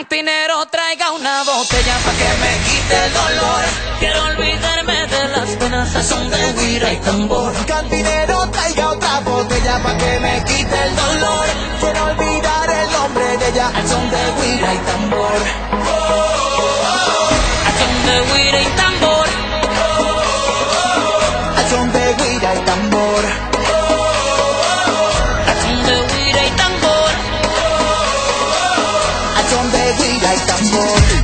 cantinero traiga una botella pa' que me quite el dolor. Quiero olvidarme de las penas a son de guira y tambor. Cantinero traiga otra botella pa' que me quite el dolor. Quiero olvidar el nombre de ella al son de guira y tambor. alegría y tambor.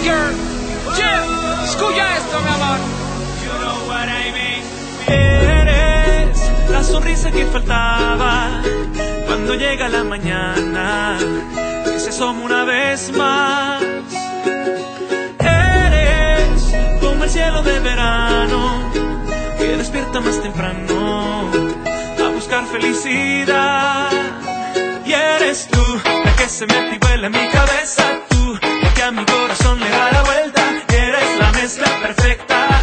Baker. Jim, escucha esto, mi amor. You know what I mean. Eres la sonrisa que faltaba cuando llega la mañana y se asoma una vez más. Eres como el cielo de verano que despierta más temprano a buscar felicidad. Y eres tú la que se me activa en mi cabeza mi corazón le da la vuelta. Eres la mezcla perfecta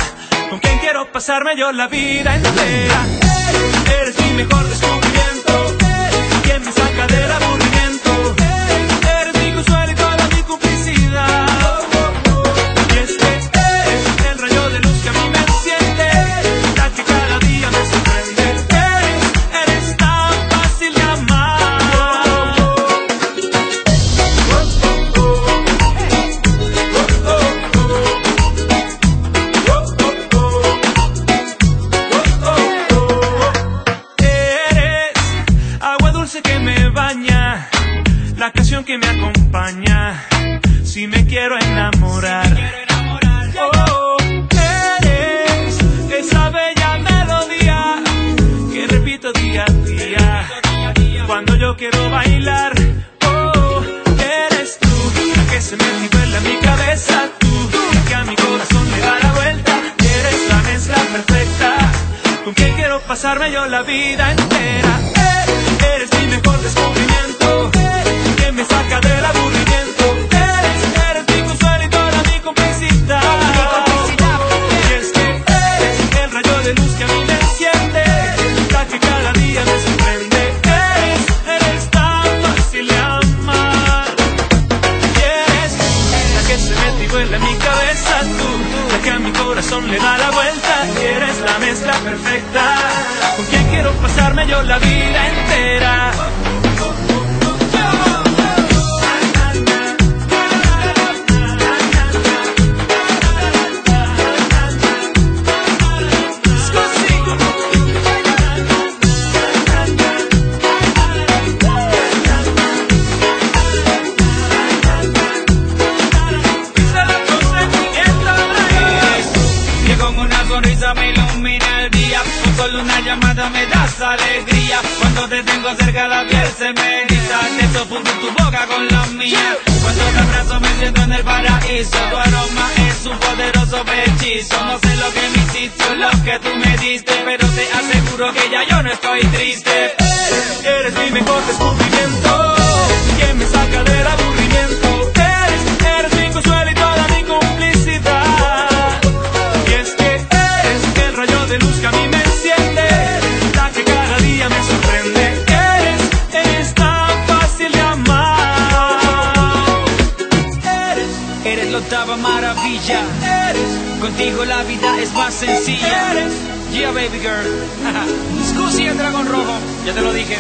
con quien quiero pasarme yo la vida entera. Eres mi mejor descubrimiento, quien me saca de la enamorar. Oh, eres esa bella melodía que repito día a día cuando yo quiero bailar. Oh, eres tú la que se me nivela en mi cabeza. Tú que a mi corazón le da la vuelta. Eres la mezcla perfecta con quien quiero pasarme yo la vida entera. Que a mi corazón le da la vuelta. Y eres la mezcla perfecta, con quien quiero pasarme yo la vida entera. Das alegría Cuando te tengo cerca la piel se me eriza. Te sofoco tu boca con la mía. Cuando te abrazo me siento en el paraíso. Tu aroma es un poderoso hechizo No sé lo que me hiciste lo que tú me diste Pero te aseguro que ya yo no estoy triste. Eres mi mejor descubrimiento, quien me saca del aburrimiento. Eres, eres mi consuelo y toda mi complicidad. Y es que eres el rayo de luz que a mí me maravilla. Eres, Contigo la vida es más sencilla. Eres. Yeah baby girl. Scusi el dragón rojo. Ya te lo dije